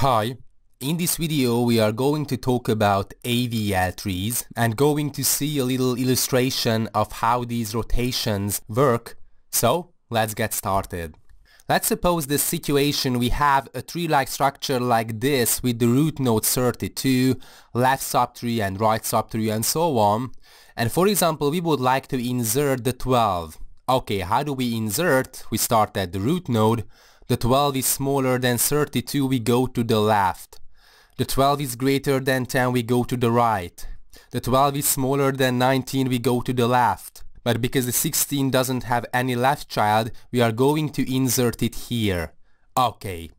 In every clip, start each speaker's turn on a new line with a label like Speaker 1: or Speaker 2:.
Speaker 1: Hi, in this video we are going to talk about AVL trees and going to see a little illustration of how these rotations work. So let's get started. Let's suppose the situation we have a tree-like structure like this with the root node 32, left subtree and right subtree and so on. And for example, we would like to insert the 12. Okay, how do we insert? We start at the root node. The 12 is smaller than 32, we go to the left. The 12 is greater than 10, we go to the right. The 12 is smaller than 19, we go to the left. But because the 16 doesn't have any left child, we are going to insert it here. Okay.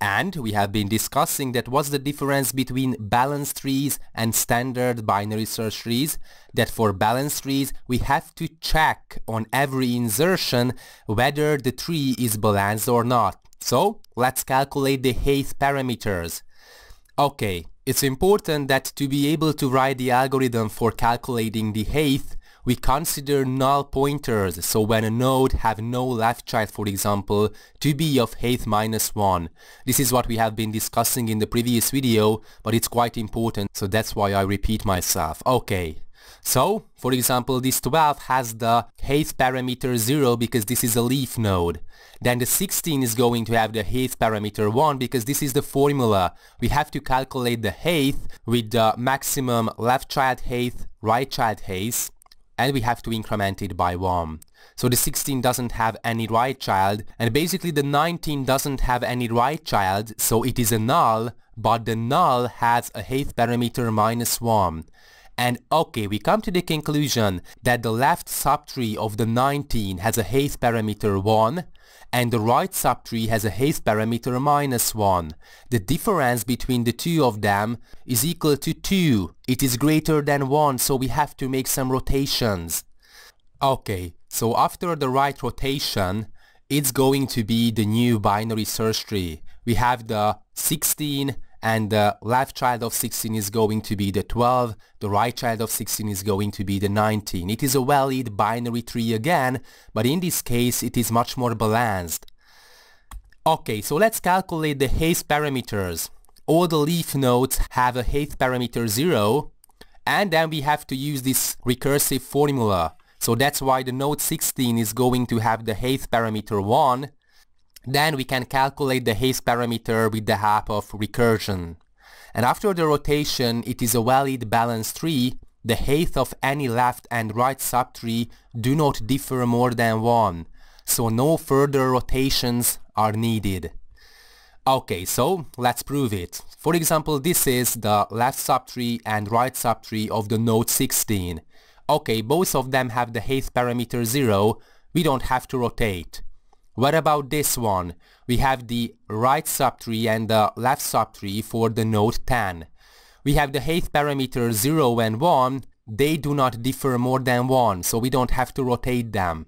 Speaker 1: And we have been discussing that what's the difference between balanced trees and standard binary search trees. That for balanced trees we have to check on every insertion whether the tree is balanced or not. So let's calculate the height parameters. Okay, it's important that to be able to write the algorithm for calculating the height, we consider null pointers, so when a node have no left child for example, to be of height minus 1. This is what we have been discussing in the previous video, but it's quite important, so that's why I repeat myself. Okay, so, for example, this 12 has the height parameter 0 because this is a leaf node. Then the 16 is going to have the height parameter 1 because this is the formula. We have to calculate the height with the maximum left child height, right child height, and we have to increment it by 1. So the 16 doesn't have any right child, and basically the 19 doesn't have any right child, so it is a null, but the null has a height parameter minus 1. And okay, we come to the conclusion that the left subtree of the 19 has a height parameter 1 and the right subtree has a height parameter minus 1. The difference between the two of them is equal to 2. It is greater than 1 so we have to make some rotations. Okay, so after the right rotation, it's going to be the new binary search tree. We have the 16 and the left child of 16 is going to be the 12, the right child of 16 is going to be the 19. It is a valid binary tree again, but in this case it is much more balanced. Okay, so let's calculate the height parameters. All the leaf nodes have a height parameter 0, and then we have to use this recursive formula. So that's why the node 16 is going to have the height parameter 1, then we can calculate the height parameter with the help of recursion. And after the rotation, it is a valid balanced tree. The height of any left and right subtree do not differ more than 1, so no further rotations are needed. Okay, so let's prove it. For example, this is the left subtree and right subtree of the node 16. Okay, both of them have the height parameter 0, we don't have to rotate. What about this one? We have the right subtree and the left subtree for the node 10. We have the height parameter 0 and 1. They do not differ more than 1, so we don't have to rotate them.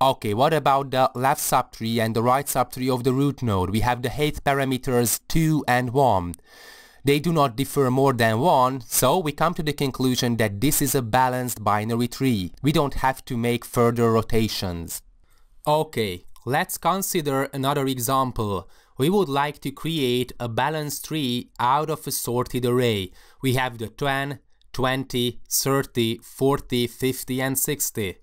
Speaker 1: Okay, what about the left subtree and the right subtree of the root node? We have the height parameters 2 and 1. They do not differ more than 1, so we come to the conclusion that this is a balanced binary tree. We don't have to make further rotations. Okay, let's consider another example. We would like to create a balanced tree out of a sorted array. We have the 10, 20, 30, 40, 50 and 60.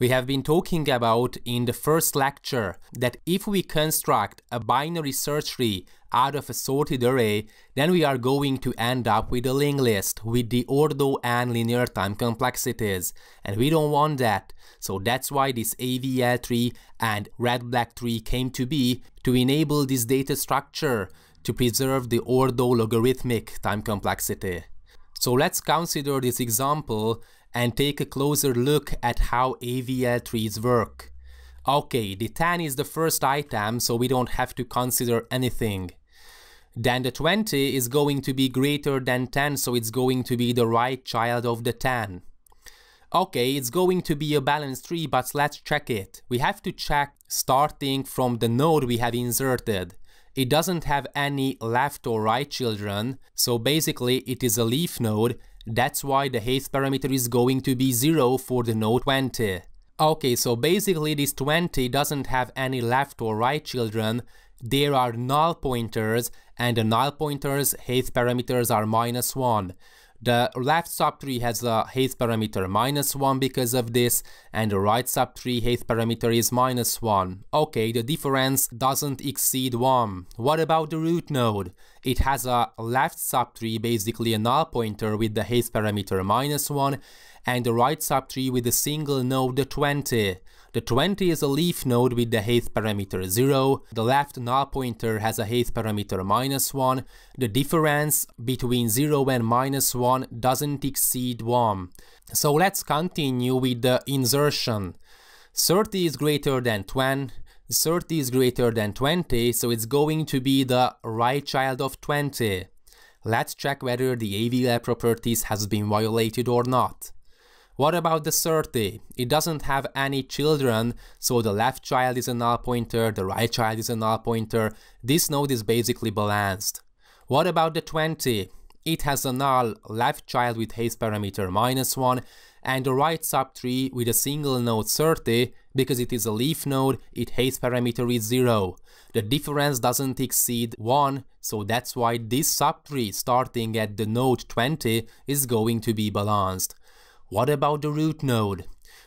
Speaker 1: We have been talking about in the first lecture that if we construct a binary search tree out of a sorted array, then we are going to end up with a linked list with the ordo and linear time complexities. And we don't want that. So that's why this AVL tree and red-black tree came to be to enable this data structure to preserve the ordo logarithmic time complexity. So let's consider this example and take a closer look at how AVL trees work. Okay, the 10 is the first item, so we don't have to consider anything. Then the 20 is going to be greater than 10, so it's going to be the right child of the 10. Okay, it's going to be a balanced tree, but let's check it. We have to check starting from the node we have inserted. It doesn't have any left or right children, so basically it is a leaf node that's why the height parameter is going to be 0 for the node 20. Okay, so basically this 20 doesn't have any left or right children, there are null pointers and the null pointers height parameters are minus 1. The left subtree has a height parameter minus 1 because of this, and the right subtree height parameter is minus 1. Okay, the difference doesn't exceed 1. What about the root node? It has a left subtree, basically a null pointer with the height parameter minus 1, and the right subtree with a single node, 20. The 20 is a leaf node with the height parameter 0, the left null pointer has a height parameter minus 1, the difference between 0 and minus 1 doesn't exceed 1. So let's continue with the insertion. 30 is greater than 20, 30 is greater than 20, so it's going to be the right child of 20. Let's check whether the AVL properties has been violated or not. What about the 30? It doesn't have any children, so the left child is a null pointer, the right child is a null pointer. This node is basically balanced. What about the 20? It has a null left child with height parameter minus 1 and the right subtree with a single node 30 because it is a leaf node, its height parameter is 0. The difference doesn't exceed 1, so that's why this subtree starting at the node 20 is going to be balanced. What about the root node?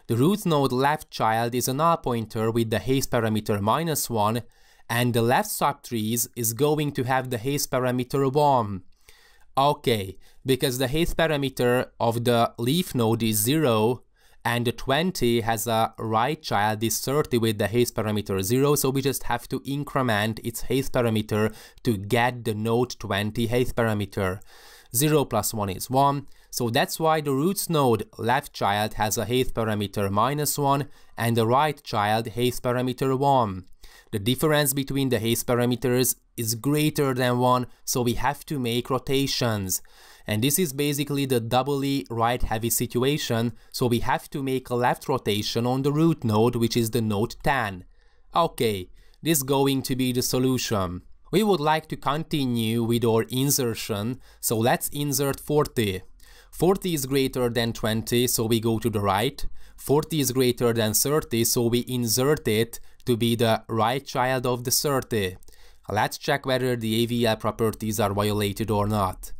Speaker 1: The root node left child is a null pointer with the height parameter minus 1 and the left subtree is going to have the height parameter 1. Okay, because the height parameter of the leaf node is 0 and the 20 has a right child is 30 with the height parameter 0 so we just have to increment its height parameter to get the node 20 height parameter. 0 plus 1 is 1 so that's why the roots node left child has a height parameter minus 1 and the right child height parameter 1. The difference between the height parameters is greater than 1, so we have to make rotations. And this is basically the doubly right heavy situation, so we have to make a left rotation on the root node, which is the node 10. Okay, this is going to be the solution. We would like to continue with our insertion, so let's insert 40. 40 is greater than 20, so we go to the right. 40 is greater than 30, so we insert it to be the right child of the 30. Let's check whether the AVL properties are violated or not.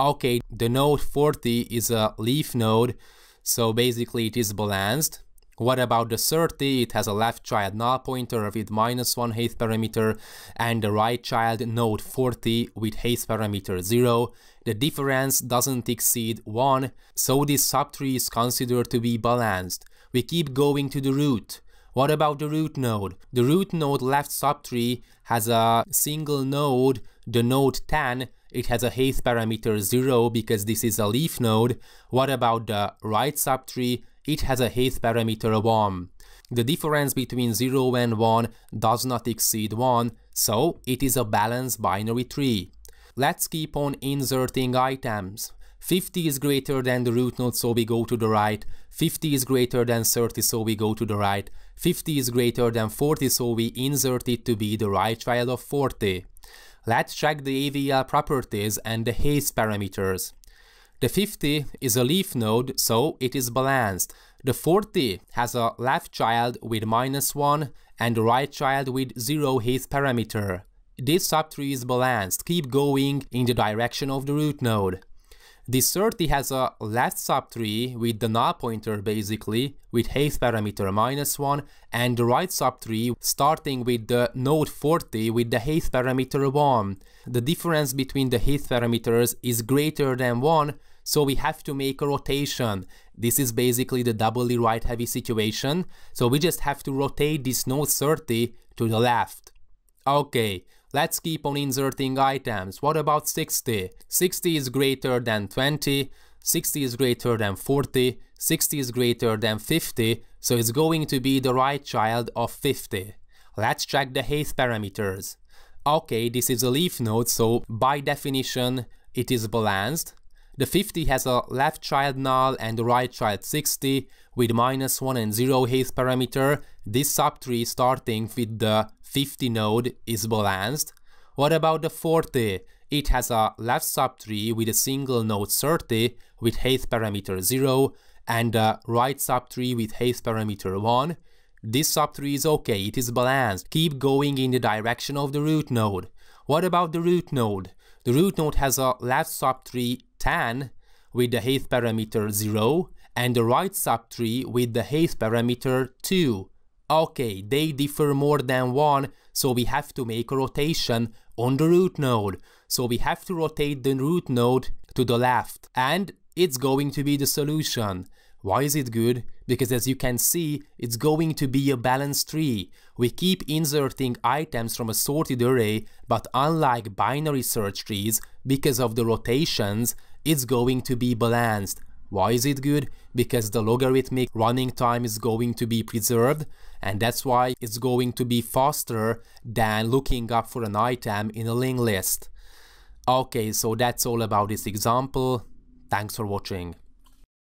Speaker 1: Okay, the node 40 is a leaf node, so basically it is balanced. What about the 30? It has a left child null pointer with minus 1 height parameter and the right child node 40 with height parameter 0. The difference doesn't exceed 1, so this subtree is considered to be balanced. We keep going to the root. What about the root node? The root node left subtree has a single node, the node 10, it has a height parameter 0 because this is a leaf node. What about the right subtree? It has a height parameter of 1. The difference between 0 and 1 does not exceed 1, so it is a balanced binary tree. Let's keep on inserting items. 50 is greater than the root node, so we go to the right. 50 is greater than 30, so we go to the right. 50 is greater than 40, so we insert it to be the right child of 40. Let's check the AVL properties and the height parameters. The 50 is a leaf node, so it is balanced. The 40 has a left child with minus 1 and the right child with 0 height parameter. This subtree is balanced, keep going in the direction of the root node. This 30 has a left subtree with the null pointer basically, with height parameter minus 1, and the right subtree starting with the node 40 with the height parameter 1. The difference between the height parameters is greater than 1, so we have to make a rotation. This is basically the doubly right heavy situation. So we just have to rotate this node 30 to the left. Okay, let's keep on inserting items. What about 60? 60 is greater than 20, 60 is greater than 40, 60 is greater than 50, so it's going to be the right child of 50. Let's check the height parameters. Okay, this is a leaf node, so by definition it is balanced. The 50 has a left child null and the right child 60 with minus 1 and 0 height parameter. This subtree starting with the 50 node is balanced. What about the 40? It has a left subtree with a single node 30 with height parameter 0 and a right subtree with height parameter 1. This subtree is okay, it is balanced. Keep going in the direction of the root node. What about the root node? The root node has a left subtree 10 with the height parameter 0 and the right subtree with the height parameter 2. Okay, they differ more than 1, so we have to make a rotation on the root node. So we have to rotate the root node to the left and it's going to be the solution. Why is it good? Because as you can see, it's going to be a balanced tree. We keep inserting items from a sorted array, but unlike binary search trees, because of the rotations, it's going to be balanced. Why is it good? Because the logarithmic running time is going to be preserved, and that's why it's going to be faster than looking up for an item in a linked list. Okay, so that's all about this example. Thanks for watching.